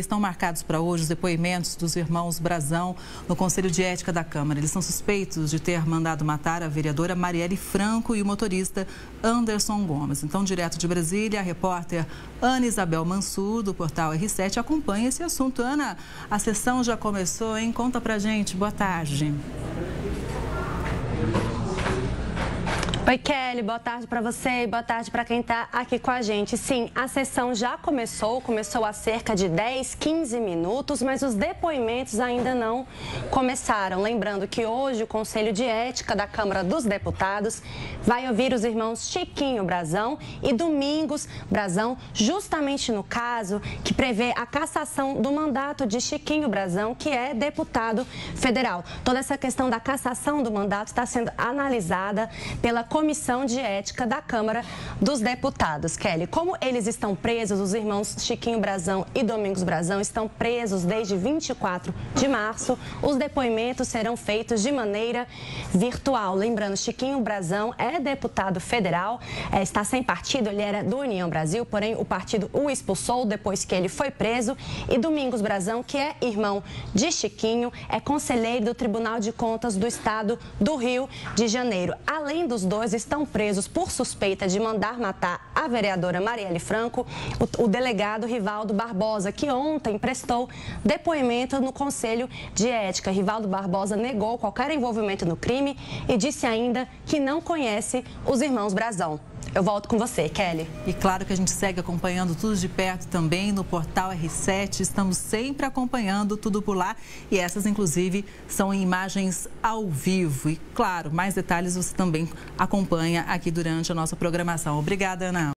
Estão marcados para hoje os depoimentos dos irmãos Brazão no Conselho de Ética da Câmara. Eles são suspeitos de ter mandado matar a vereadora Marielle Franco e o motorista Anderson Gomes. Então, direto de Brasília, a repórter Ana Isabel Mansur, do portal R7, acompanha esse assunto. Ana, a sessão já começou, hein? Conta pra gente. Boa tarde. Oi, Kelly, boa tarde para você e boa tarde para quem está aqui com a gente. Sim, a sessão já começou, começou há cerca de 10, 15 minutos, mas os depoimentos ainda não começaram. Lembrando que hoje o Conselho de Ética da Câmara dos Deputados vai ouvir os irmãos Chiquinho Brazão e Domingos Brazão, justamente no caso que prevê a cassação do mandato de Chiquinho Brazão, que é deputado federal. Toda essa questão da cassação do mandato está sendo analisada pela Comissão de Ética da Câmara dos Deputados. Kelly, como eles estão presos, os irmãos Chiquinho Brazão e Domingos Brazão estão presos desde 24 de março, os depoimentos serão feitos de maneira virtual. Lembrando, Chiquinho Brazão é deputado federal, é, está sem partido, ele era do União Brasil, porém o partido o expulsou depois que ele foi preso. E Domingos Brazão, que é irmão de Chiquinho, é conselheiro do Tribunal de Contas do Estado do Rio de Janeiro. Além dos dois, estão presos por suspeita de mandar matar a vereadora Marielle Franco, o, o delegado Rivaldo Barbosa, que ontem prestou depoimento no Conselho de Ética. Rivaldo Barbosa negou qualquer envolvimento no crime e disse ainda que não conhece os irmãos Brazão. Eu volto com você, Kelly. E claro que a gente segue acompanhando tudo de perto também no portal R7. Estamos sempre acompanhando tudo por lá. E essas, inclusive, são imagens ao vivo. E claro, mais detalhes você também acompanha aqui durante a nossa programação. Obrigada, Ana.